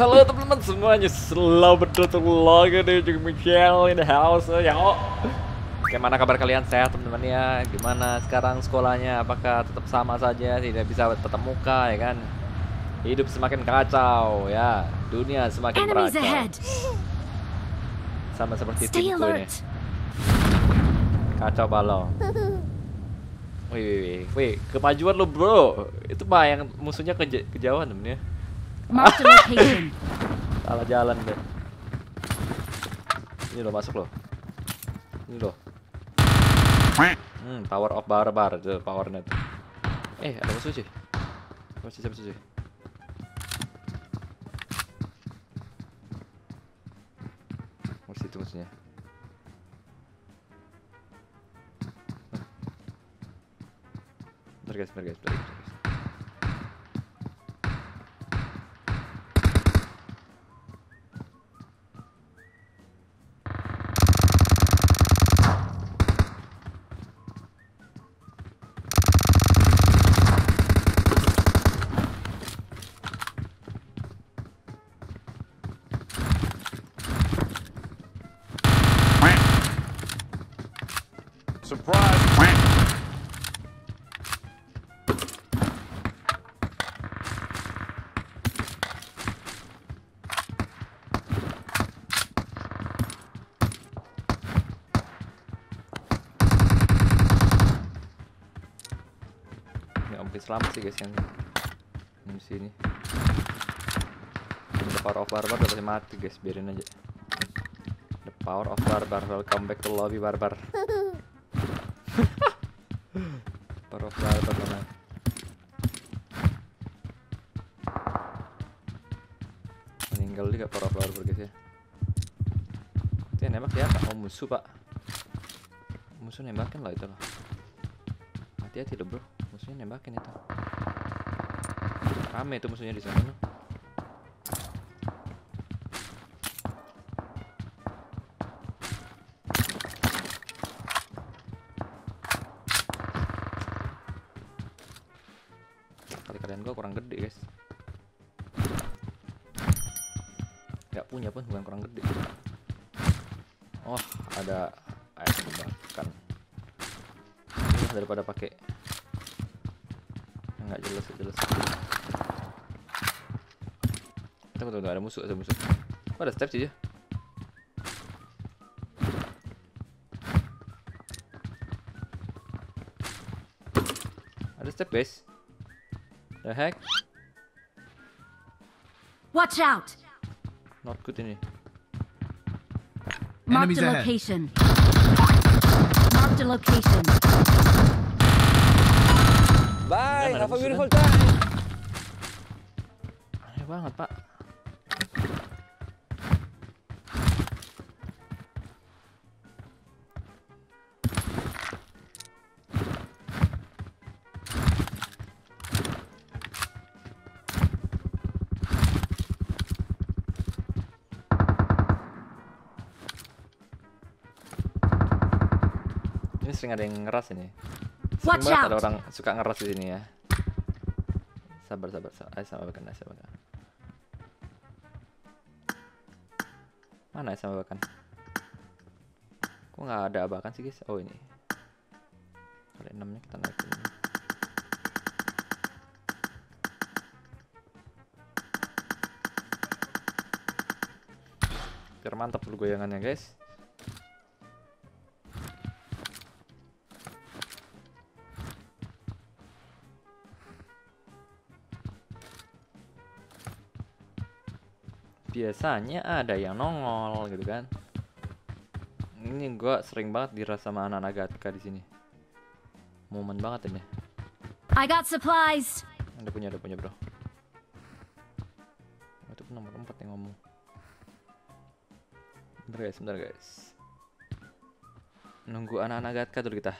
Halo teman-teman semuanya, selamat datang lagi di Jung Michelle in the house ya. Gimana kabar kalian sehat teman-teman ya? Gimana sekarang sekolahnya? Apakah tetap sama saja? Tidak bisa tetap muka ya kan? Hidup semakin kacau ya, dunia semakin beracau. Sama seperti Stay timku ini. Kacau balau. Wih, wih, wih, wih, kemajuan lo bro. Itu mah yang musuhnya keja kejauhan temennya. Salah jalan deh. Ini lo masuk lo. Ini lo. Hmm, power of barbar itu powernya tuh. Eh, ada musuh sih. Masih siapa sih? Masih itu musuhnya. Bentar guys. bentar guys. Selamat sih guys yang di sini. The power of barbar udah pasti mati guys. Biarin aja. The power of barbar welcome back to lobby barbar. Power of barbar teman meninggal juga power of barbar guys ya. Yang nembak siapa? Oh musuh pak. Musuh nembakin lah itu lah. Hati-hati loh bro musuhnya nembakin itu. Rame itu musuhnya di sana. Kali kalian gua kurang gede guys. Nggak punya pun bukan kurang gede. Oh ada air tembakan. Daripada pakai jelas jelas tunggu tunggu ada musuh ada musuh oh, ada step sih ya ada step guys the heck Watch out. not good ini Marked Enemies a location. Marked a location. Bye, have a beautiful time. Aneh banget, Pak. Ini sering ada yang ngeras ini. Sering Watch banget ada out. orang suka ngeras di sini ya. Sabar sabar sabar. Ayo sama bahkan sama bahkan. Mana sama bahkan? Kok nggak ada abakan sih guys? Oh ini. Kali enamnya kita naikin. ini. Biar mantap dulu goyangannya guys. Biasanya ada yang nongol gitu kan. Ini gua sering banget dirasa sama anak-anak gatka di sini. Momen banget ini. I got supplies. ada punya ada punya bro. Oh, itu nomor 4 yang ngomong. Bentar guys bentar guys. Nunggu anak-anak gatka dulu kita.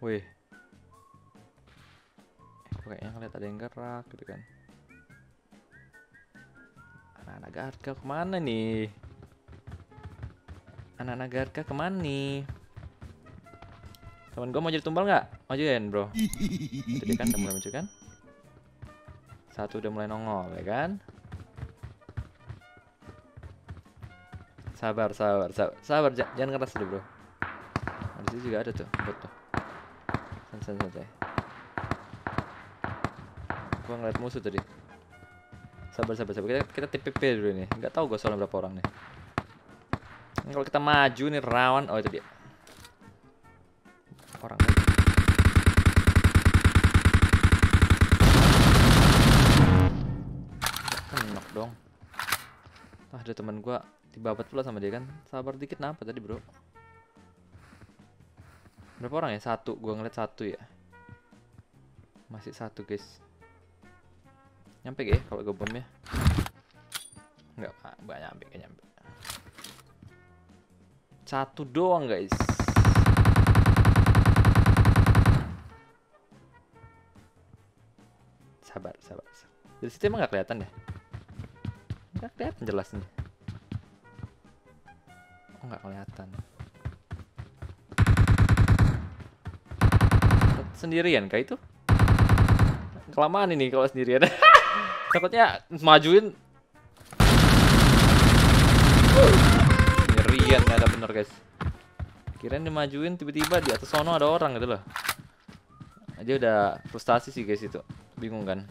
Wih. Eh, kayaknya ngeliat ada yang gerak gitu kan Anak-anak harga ke mana nih? Anak-anak harga ke mana nih? Temen gue mau jadi tumbal nggak? Majuin bro. Jadi kan udah mulai muncul kan? Satu udah mulai nongol ya kan? Sabar, sabar, sabar, sabar, jangan keras dulu bro. Di sini juga ada tuh, betul. Santai, santai. Gue ngeliat musuh tadi. Sabar, sabar, sabar. Kita, kita TPP dulu nih. Nggak tahu gua soalnya berapa orang nih. Kalau kita maju nih rawan. Oh itu dia. Orang. Kenok dong. Ah, ada teman gua dibabat pula sama dia kan. Sabar dikit kenapa tadi, Bro? Berapa orang ya? Satu. Gua ngeliat satu ya. Masih satu, guys. Nyampe gak ya kalau gue bom ya? Enggak, enggak nyampe, enggak nyampe. Satu doang, guys. Sabar, sabar, sabar. Dari situ emang nggak kelihatan ya? Nggak kelihatan jelas nih. Oh, nggak kelihatan. Sendirian kah itu? Kelamaan ini kalau sendirian. Takutnya majuin. Ngerian nggak ada bener guys. Kirain dimajuin tiba-tiba di atas sono ada orang gitu loh. Dia udah frustasi sih guys itu. Bingung kan?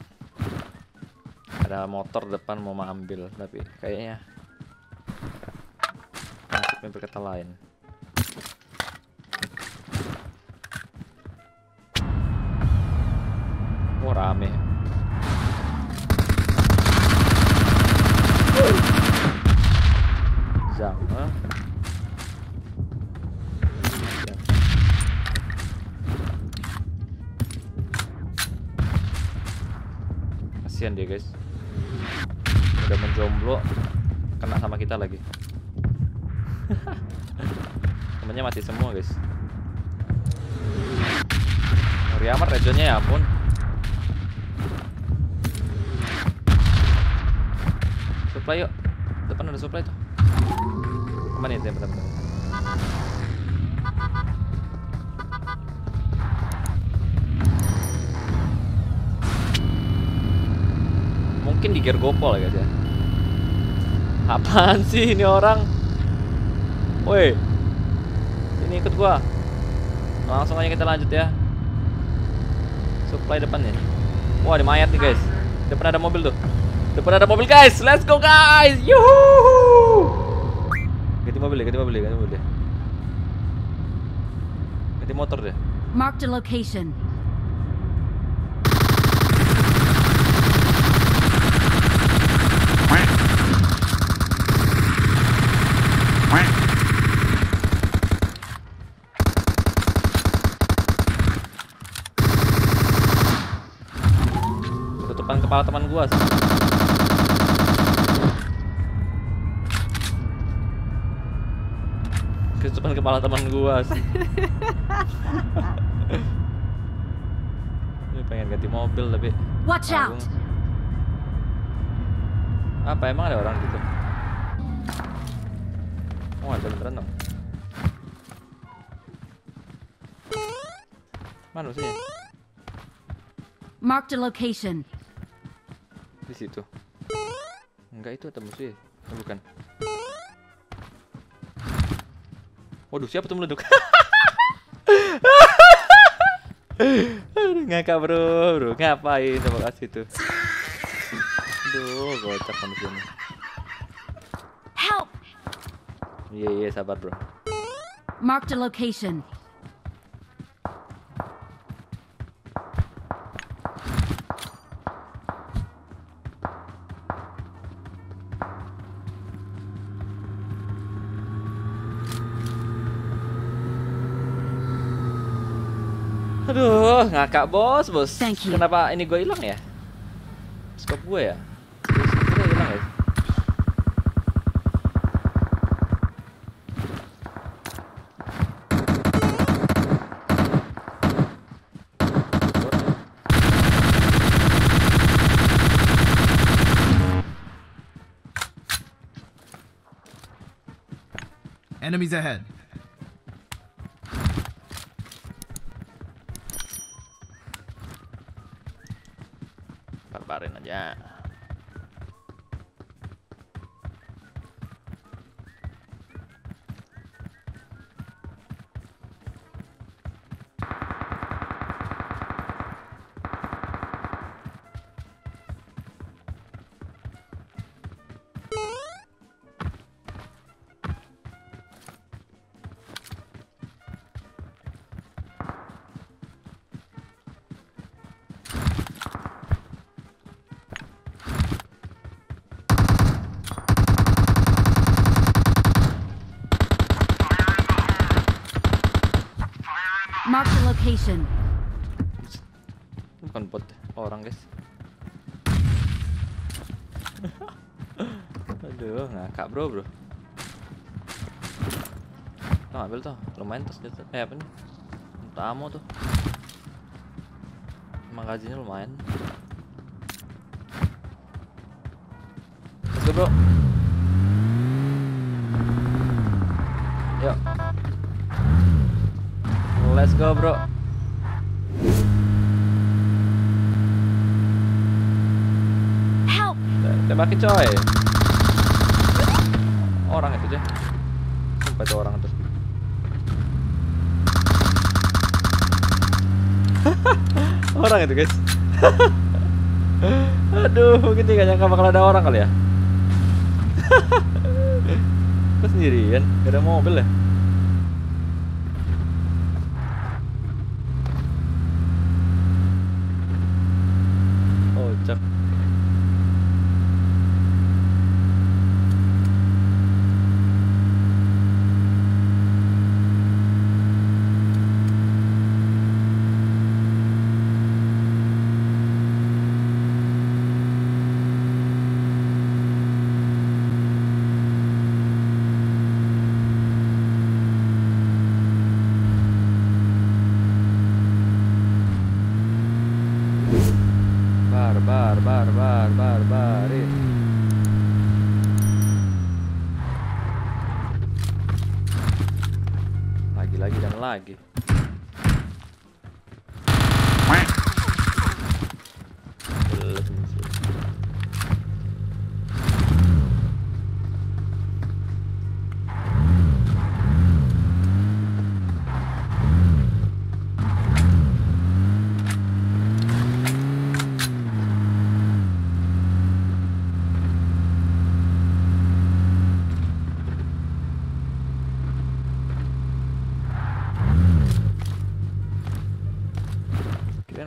Ada motor depan mau ambil tapi kayaknya nasibnya berkata lain. Oh rame. Sama. Kasihan dia guys. Udah menjomblo, kena sama kita lagi. Temennya mati semua guys. Ngeri amat regionnya ya ampun. Supply yuk. Depan ada supply tuh. Itu ya teman-teman? Mungkin di gear gopol ya guys ya. Apaan sih ini orang? Woi. Ini ikut gua. Langsung aja kita lanjut ya. Supply depannya. Wah, ada mayat nih guys. Depan ada mobil tuh. Depan ada mobil guys. Let's go guys. Yuhu. Ganti mobil deh, ganti mobil deh, ganti. Ganti motor deh. Marked a location. Tutupan kepala teman gua sih. Ketutupan kepala teman gua sih. Ini pengen ganti mobil tapi Watch out! tanggung. Apa emang ada orang gitu? Oh ada beneran dong. Mana musuhnya? Marked a location. Di situ. Enggak itu ada musuhnya. Oh, bukan. Waduh, siapa tuh meleduk? Aduh, ngakak bro, bro. Ngapain coba kasih tuh? Aduh, kocak manusianya. Help! Iya, iya, sabar bro. Marked a location. Aduh, ngakak bos, bos. Thank you. Kenapa ini gue hilang ya? Skop gue ya? Enemies ahead. Aja. Location. Ini bukan bot, orang guys. Aduh, ngakak bro bro. Tuh ambil tuh, lumayan tuh senjata. Eh apa nih? Ammo tuh. Magazinnya lumayan. Let's go bro. Yuk. Let's go bro. Help! Tembakin coy. Orang itu aja. Sumpah itu orang itu. orang itu guys. Aduh, mungkin gak nyangka bakal ada orang kali ya. Kok sendirian? Gak ada mobil ya? Oh, cak. Bar, bar, bar, bar, bar, barin. Lagi, lagi, dan lagi. Jelas musuh.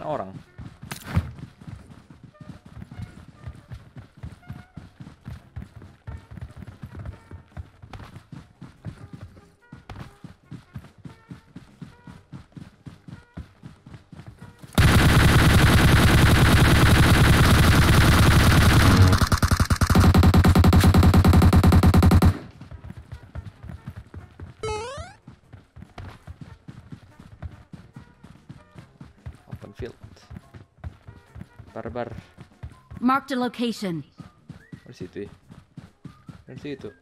Orang. Marked a location. Di situ ya. Di situ.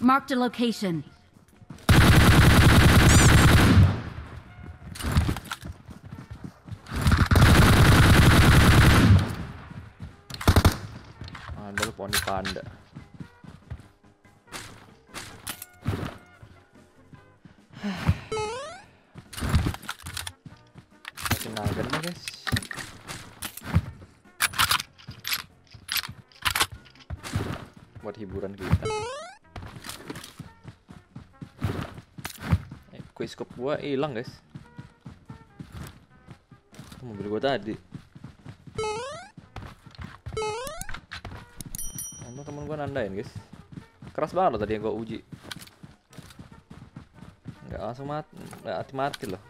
Marked a location. Ada nih guys. Buat hiburan kita. Eh, quiz gua hilang guys. Mobil gua tadi. Gua nandain guys. Keras banget loh tadi yang gua uji. Nggak langsung mati Nggak mati-mati loh.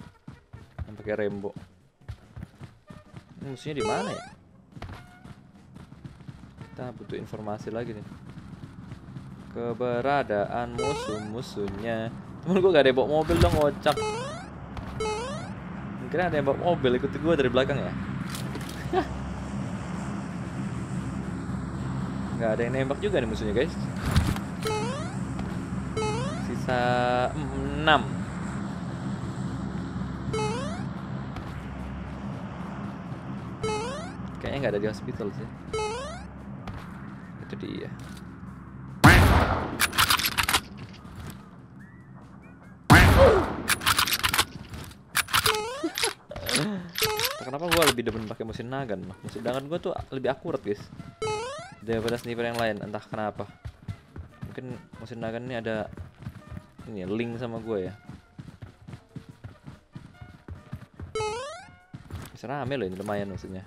Yang pakai rembo. Musuhnya di mana ya? Kita butuh informasi lagi nih. Keberadaan musuh-musuhnya. Temen gua gak ada bawa mobil dong ngocak. Mungkin ada yang bawa mobil ikut gua dari belakang ya nggak ada yang nembak juga nih musuhnya guys. Sisa 6 kayaknya nggak ada di hospital sih. Itu dia. Kenapa gua lebih demen pakai mesin nagan? Mesin nagan gua tuh lebih akurat guys daripada sniper yang lain entah kenapa mungkin mesin nagan ini ada ini ya, link sama gue ya. Bisa rame loh ini lumayan maksudnya.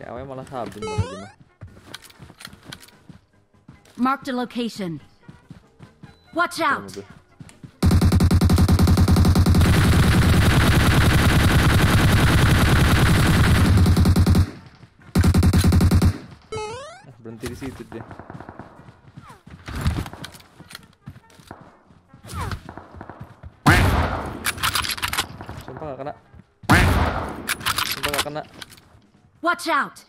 Kayak awalnya malah sabun mah. Marked a location. Watch out! Ah. Sumpah gak kena. Sumpah gak kena. Watch out!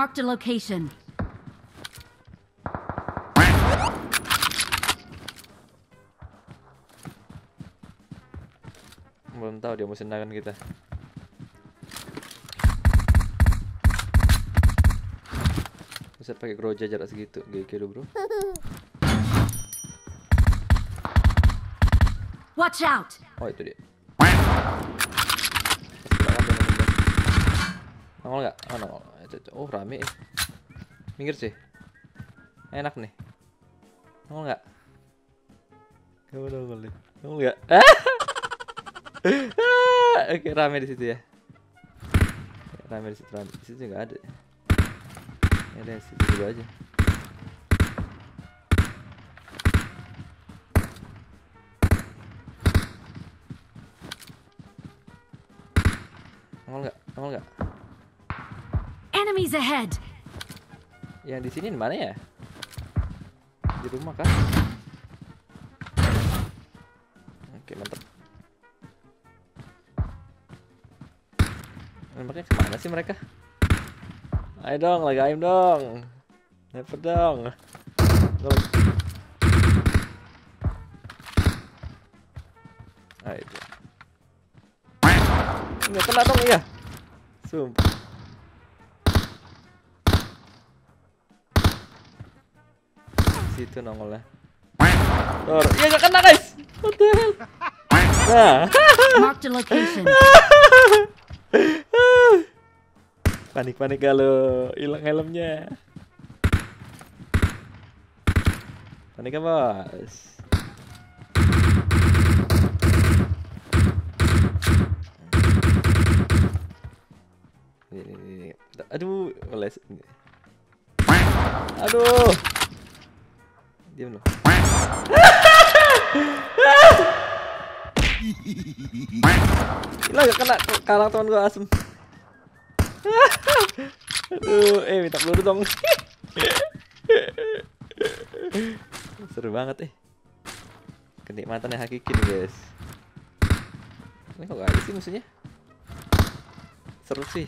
Marked a location. Belum tahu dia musim nakan kita. Bisa pakai groja jarak segitu, GG lu bro. Watch out! Oh itu dia. Silakan, jangan nunggu. Nongol nggak? Oh nongol. Itu, itu. Oh rame. eh. Minggir sih. Enak nih. Nongol nggak? Kamu nongol nih. Nongol nggak? Oke rame di situ ya. Rame di situ. Rame. Di situ nggak ada. Ya udah situ dulu aja. Nongol nggak? Nongol nggak? Enemies ahead! Yang di sini di mana ya? Di rumah kan? Oke mantap. Mereka ke mana sih mereka? Ayo dong, lagi aim dong. Sniper dong. Itu. Nggak kena dong iya. Sumpah. Situ nongolnya. Tor, iya gak kena guys. What the hell? Nah, location. panik-panik kalau hilang helmnya. Panik apa, bos? Aduh, les. Aduh. Diam loh. Gila gak kena kalang teman gua asem. Aduh, eh minta peluru dong. Seru banget eh. Kenikmatan yang hakiki nih guys. Ini kok gak ada sih musuhnya? Seru sih.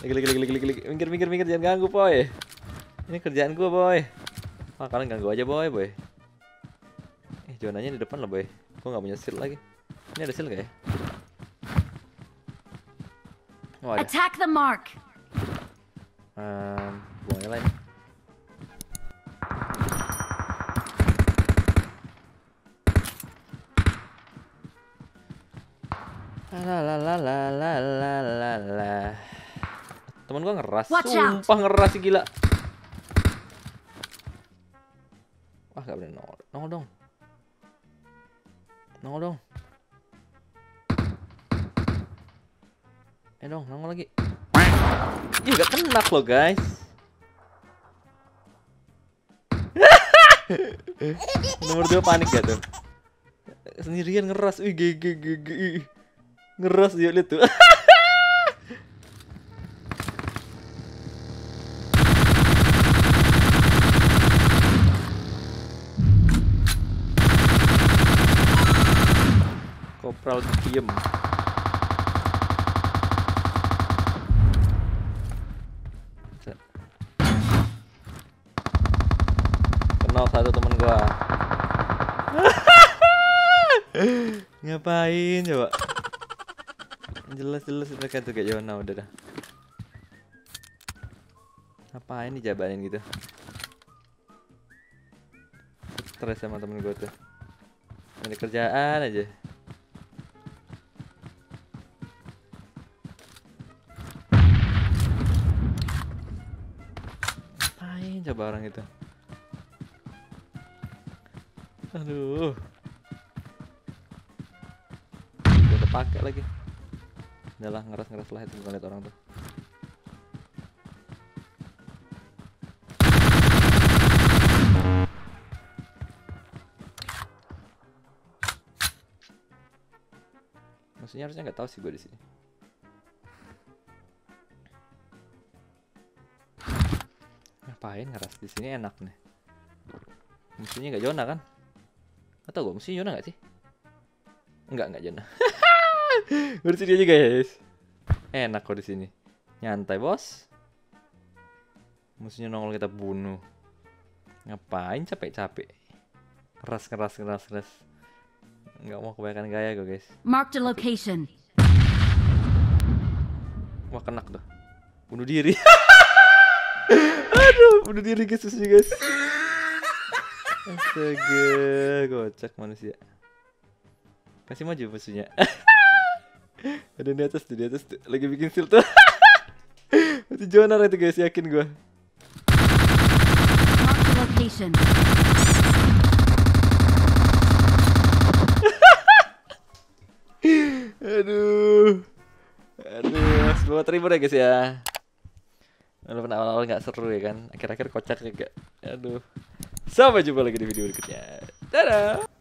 Lagi lagi lagi lagi. Minggir minggir minggir jangan ganggu boy. Ini kerjaan gua boy. Wah kalian ganggu aja boy boy. Eh zonanya di depan lah boy. Gua nggak punya shield lagi. Ini ada shield gak ya? Oh ada. Attack the mark! Um, buang yang lain. La la la la la la. Temen gua ngeras, sumpah ngeras gila. Wah gak boleh nongol, nongol dong. Nongol dong. Eh dong, nongol lagi. Ih, gak kena loh guys. Nomor dua panik gak tuh? Sendirian ngeras, wih GG. Ngeras dia lihat tuh. Kopral diem. Kenal satu temen gua. Ngapain coba? Jelas-jelas mereka tuh kayak Yona udah dah. Ngapain dijabanin gitu? Stres sama temen gue tuh. Ini kerjaan aja. Orang itu? Aduh. Udah kepake lagi. Udah lah ngeras-ngeras lah itu bukan orang tuh. Maksudnya harusnya nggak tahu sih gue di sini. Ngapain ngeras di sini enak nih. Musuhnya nggak Jona kan? Atau gue musuhnya Jona nggak sih? Enggak nggak Jona. Bersini aja guys. Enak kok di sini. Nyantai bos. Musuhnya nongol kita bunuh. Ngapain capek-capek? Keras keras keras keras. Nggak mau kebanyakan gaya gue guys. Marked a location. Wah kena tuh. Bunuh diri. Aduh, bunuh diri guys musuhnya guys. Astaga, kocak manusia. Kasih maju musuhnya. Ada di atas tuh, di atas tuh. Lagi bikin shield tuh. Masih jonar itu guys, yakin gua. Location. Aduh. Aduh, semoga terima deh guys ya. Walaupun awal-awal nggak seru ya kan, akhir-akhir kocak juga. Aduh. Sampai jumpa lagi di video berikutnya. Dadah.